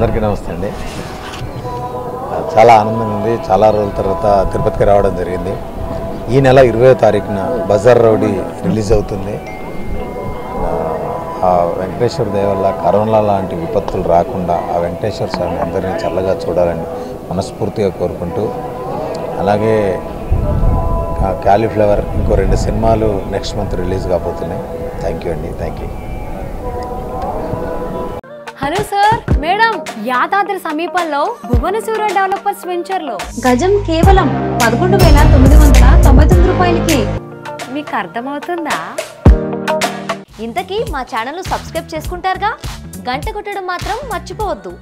అందరికీ నమస్తే అండి. చాలా ఆనందంగా ఉంది. చాలా రోజుల తర్వాత తిరుపతికి రావడం జరిగింది. ఈ నెల ఇరవై తారీఖున బజార్ రౌడీ రిలీజ్ అవుతుంది. ఆ వెంకటేశ్వర దయ వల్ల కరోనా లాంటి విపత్తులు రాకుండా ఆ వెంకటేశ్వర స్వామి అందరినీ చల్లగా చూడాలని మనస్ఫూర్తిగా కోరుకుంటూ అలాగే క్యాలీఫ్లవర్ ఇంకో రెండు సినిమాలు నెక్స్ట్ మంత్ రిలీజ్ కాబోతున్నాయి. థ్యాంక్ యూ అండి. Thank you hello sir. Madam Yadadri సమీపంలో భువనసూర డెవలపర్స్ వెంచర్లో గజం కేవలం పదకొండు వేల తొమ్మిది వందల తొంభై తొమ్మిది రూపాయలకి. మీకు అర్థమవుతుందా? ఇంతకీ మా ఛానల్ సబ్స్క్రైబ్ చేసుకుంటారుగా? గంట కొట్టడం మాత్రం మర్చిపోవద్దు.